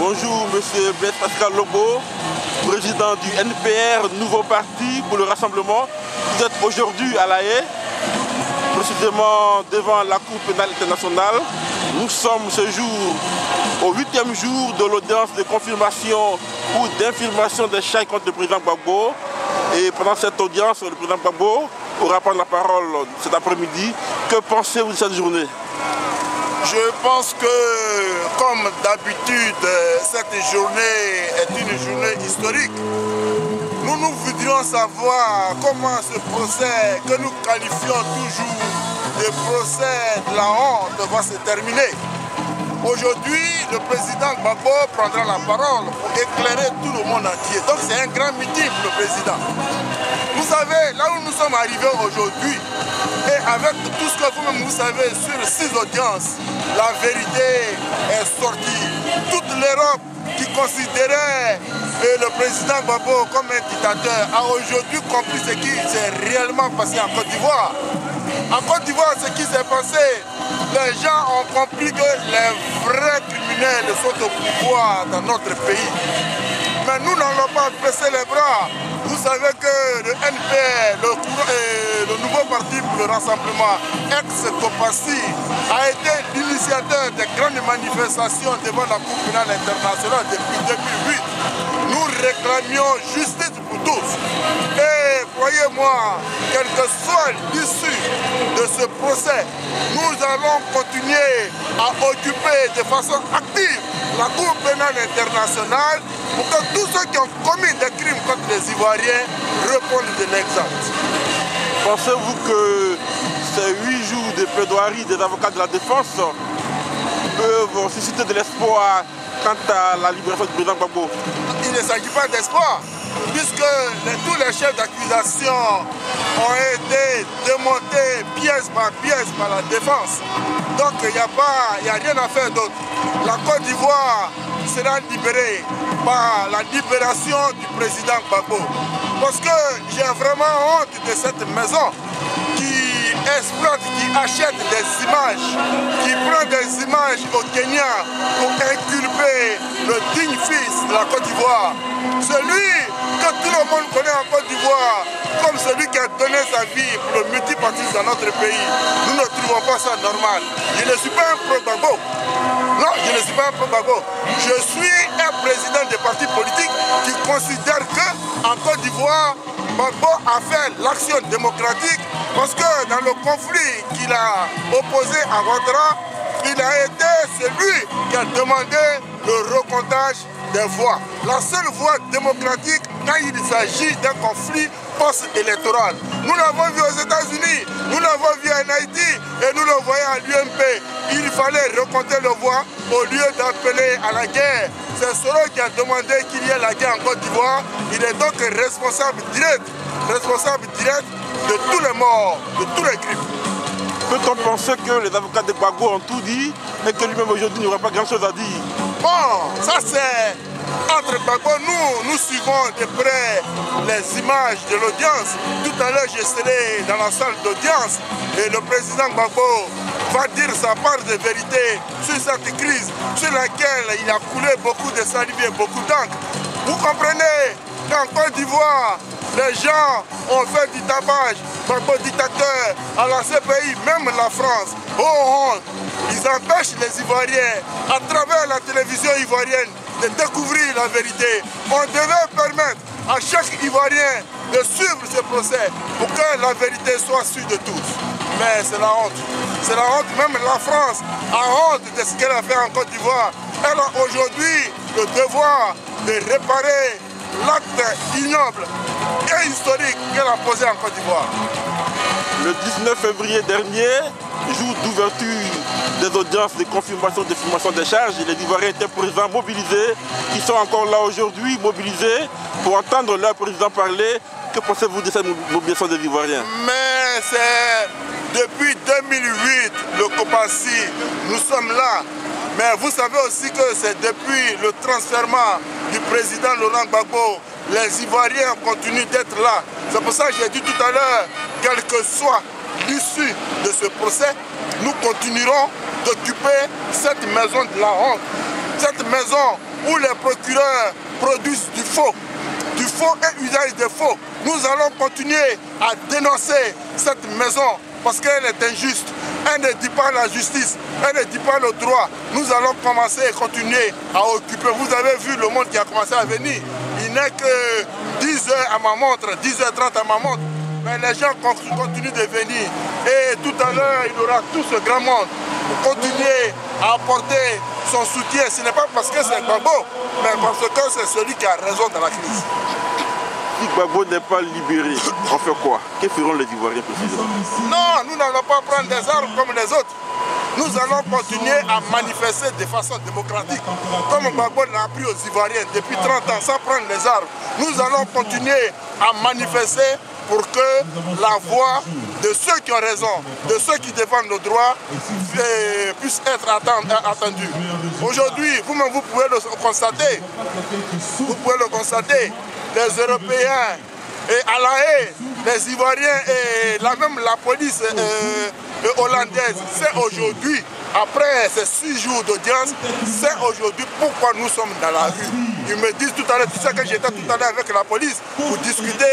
Bonjour, monsieur Blaise Pascal Lobo, président du NPR, nouveau parti pour le rassemblement. Vous êtes aujourd'hui à La Haye, précisément devant la Cour pénale internationale. Nous sommes ce jour au huitième jour de l'audience de confirmation ou d'infirmation des chèques contre le président Gbagbo. Et pendant cette audience, le président Gbagbo aura prendre la parole cet après-midi. Que pensez-vous de cette journée? Je pense que, comme d'habitude, cette journée est une journée historique. Nous nous voudrions savoir comment ce procès que nous qualifions toujours de procès de la honte va se terminer. Aujourd'hui, le président Gbagbo prendra la parole pour éclairer tout le monde entier. Donc c'est un grand meeting le président. Vous savez, là où nous sommes arrivés aujourd'hui, et avec tout ce que vous-même vous savez sur six audiences, la vérité est sortie. Toute l'Europe qui considérait le président Gbagbo comme un dictateur a aujourd'hui compris ce qui s'est réellement passé en Côte d'Ivoire. En Côte d'Ivoire, ce qui s'est passé, les gens ont compris que les vrais criminels sont au pouvoir dans notre pays. Mais nous n'allons pas baisser les bras. Vous savez que le NPR, le, euh, le nouveau parti pour le rassemblement, ex-Copassi, a été l'initiateur des grandes manifestations devant la Cour pénale internationale depuis 2008. Nous réclamions justice pour tous. Et croyez-moi, quel que soit ce procès, nous allons continuer à occuper de façon active la Cour pénale internationale pour que tous ceux qui ont commis des crimes contre les Ivoiriens répondent de l'exemple. Pensez-vous que ces huit jours de plaidoirie des avocats de la défense peuvent susciter de l'espoir quant à la libération du président Gbagbo? Il ne s'agit pas d'espoir, puisque tous les chefs d'accusation ont été démontés pièce par pièce par la défense. Donc il n'y a, rien à faire d'autre. La Côte d'Ivoire sera libérée par la libération du président Gbagbo. Parce que j'ai vraiment honte de cette maison qui exploite, achète des images, qui prend des images au Kenya pour inculper le digne fils de la Côte d'Ivoire. Celui que tout le monde connaît en Côte d'Ivoire comme celui qui a donné sa vie pour le multipartisme dans notre pays. Nous ne trouvons pas ça normal. Je ne suis pas un pro-Gbagbo. Non, je ne suis pas un pro-Gbagbo. Je suis un président des partis politiques qui considère qu'en Côte d'Ivoire, Gbagbo a fait l'action démocratique parce que dans le conflit qu'il a opposé à Ouattara, il a été celui qui a demandé le recomptage des voix. La seule voie démocratique quand il s'agit d'un conflit post-électoral. Nous l'avons vu aux États-Unis, nous l'avons vu en Haïti et nous le voyons à l'UMP. Il fallait recompter les voix au lieu d'appeler à la guerre. C'est Soro qui a demandé qu'il y ait la guerre en Côte d'Ivoire. Il est donc responsable direct, responsable direct de tous les morts, de tous les crimes. Peut-on penser que les avocats de Gbagbo ont tout dit et que lui-même aujourd'hui n'aura pas grand-chose à dire? Bon, ça c'est entre Gbagbo, nous, nous suivons de près les images de l'audience. Tout à l'heure, je serai dans la salle d'audience et le président Gbagbo va dire sa part de vérité sur cette crise sur laquelle il a coulé beaucoup de salive et beaucoup d'encre. Vous comprenez qu'en Côte d'Ivoire, les gens ont fait du tapage, Gbagbo dictateur, à la CPI, même la France. Oh, ils empêchent les Ivoiriens, à travers la télévision ivoirienne, de découvrir la vérité. On devait permettre à chaque Ivoirien de suivre ce procès pour que la vérité soit suivie de tous. Mais c'est la honte. C'est la honte, même la France a honte de ce qu'elle a fait en Côte d'Ivoire. Elle a aujourd'hui le devoir de réparer l'acte ignoble et historique qu'elle a posé en Côte d'Ivoire. Le 19 février dernier, jour d'ouverture des audiences de confirmation de formation des charges, les Ivoiriens étaient présents, mobilisés, qui sont encore là aujourd'hui, mobilisés pour entendre leur président parler. Que pensez-vous de cette mobilisation des Ivoiriens? Mais c'est depuis 2008, le Copassi, nous sommes là. Mais vous savez aussi que c'est depuis le transfert du président Laurent Gbagbo, les Ivoiriens continuent d'être là. C'est pour ça que j'ai dit tout à l'heure, quel que soit l'issue de ce procès, nous continuerons d'occuper cette maison de la honte, cette maison où les procureurs produisent du faux, du faux et usage de faux. Nous allons continuer à dénoncer cette maison parce qu'elle est injuste. Elle ne dit pas la justice, elle ne dit pas le droit. Nous allons commencer et continuer à occuper. Vous avez vu le monde qui a commencé à venir. Il n'est que 10 heures à ma montre, 10h30 à ma montre. Mais les gens continuent de venir. Et tout à l'heure, il y aura tout ce grand monde pour continuer à apporter son soutien. Ce n'est pas parce que c'est beau, mais parce que c'est celui qui a raison dans la crise. Si Gbagbo n'est pas libéré, on fait quoi? Que feront les Ivoiriens précisément? Non, nous n'allons pas prendre des armes comme les autres. Nous allons continuer à manifester de façon démocratique, comme Gbagbo l'a appris aux Ivoiriens depuis 30 ans sans prendre les armes. Nous allons continuer à manifester pour que la voix de ceux qui ont raison, de ceux qui défendent nos droits, puisse être entendue. Aujourd'hui, vous-même, vous pouvez le constater. Vous pouvez le constater. Les Européens et à la haie, les Ivoiriens et même la police euh, hollandaise, c'est aujourd'hui, après ces six jours d'audience, c'est aujourd'hui pourquoi nous sommes dans la rue. Ils me disent tout à l'heure, tu sais que j'étais tout à l'heure avec la police pour discuter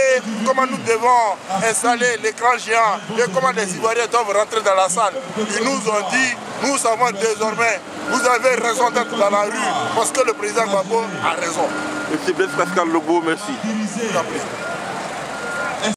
comment nous devons installer l'écran géant et comment les Ivoiriens doivent rentrer dans la salle. Ils nous ont dit, nous savons désormais, vous avez raison d'être dans la rue parce que le président Gbagbo a raison. Monsieur Blaise Pascal Lobo, merci.